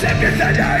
Sempre sarà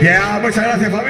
Ya, muchas gracias familia.